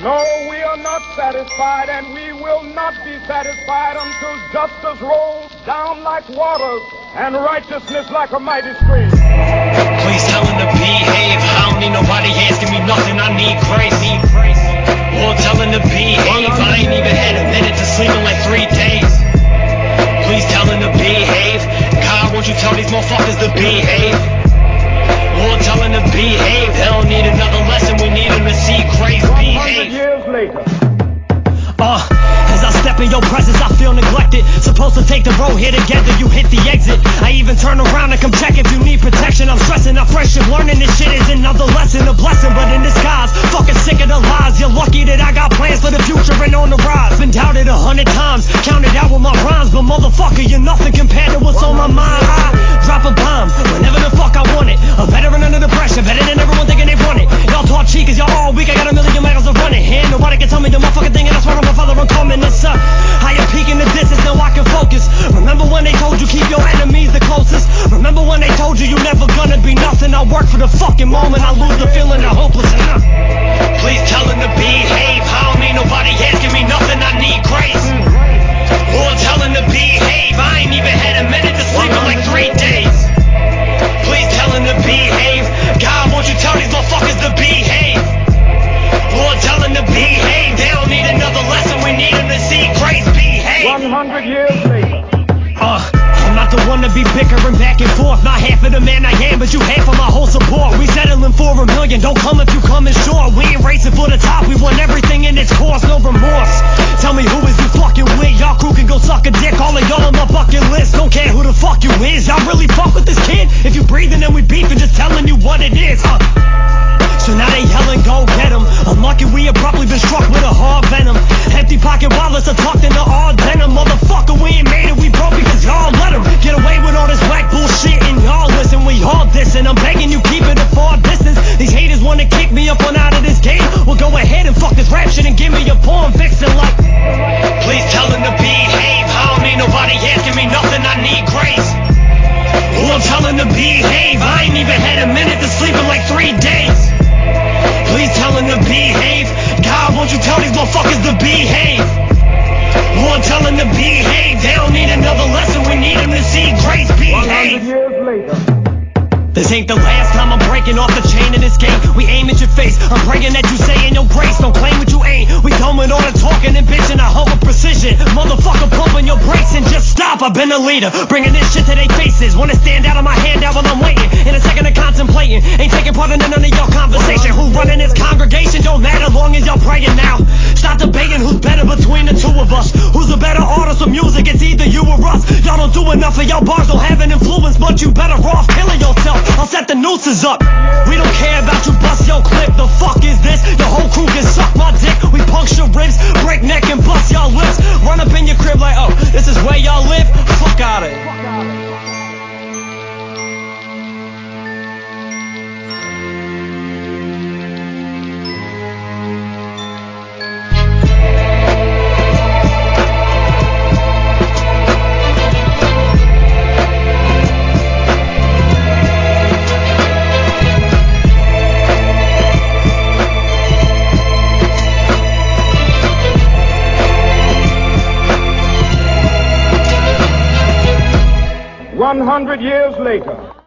No, we are not satisfied, and we will not be satisfied until justice rolls down like waters and righteousness like a mighty stream. Please tell him to behave. I don't need nobody asking me nothing. I need grace. Well, tell him to behave. I ain't even had a minute to sleep in like three days. Please tell him to behave. God, won't you tell these motherfuckers to behave? Well, tell him to behave. They don't need another Uh, as I step in your presence, I feel neglected. Supposed to take the road here together, you hit the exit. I even turn around and come check if you need protection. I'm stressing, I'm friendship. Learning this shit is another lesson, a blessing, but in disguise. Fucking sick of the lies. You're lucky that I got plans for the future and on the rise. Been doubted a hundred times, counted out with my rhymes, but motherfucker, you're nothing compared to what's on my mind. When they told you you never gonna be nothing? I work for the fucking moment, I lose the feeling of hopeless enough. Please tell him to behave. I don't need nobody asking me nothing, I need grace. Or tell him to behave. I ain't even had a minute to sleep in like three days. Please tell him to behave. God, won't you tell these motherfuckers to behave? Lord, tell him to behave. They don't need another lesson. We need him to see grace. Behave. 100 years later. Uh, I'm not the one to be bickering the man I am, but you half for my whole support. We settling for a million. Don't come if you coming short. We ain't racing for the top. We want everything in its Telling them to behave. They don't need another lesson. We need them to see grace. behave. 100 years later. This ain't the last time I'm breaking off the chain in this game. We aim at your face. I'm praying that you say in your grace. Don't claim what you ain't. We done with all the talking and bitching. I hope with precision. Motherfucker, pumping your brakes and just stop. I've been a leader. Bringing this shit to their faces. Wanna stand out on my hand out while I'm waiting. In a For of your bars don't have an influence, but you better off killing yourself. I'll set the nooses up. We don't care about you, bust your clip. The fuck is this? Your whole crew can suck my dick. We puncture ribs, break neck, and bust y'all lips. Run up in your crib like, oh, this is where y'all live? Fuck out of here. 100 years later.